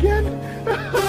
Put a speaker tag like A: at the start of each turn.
A: again?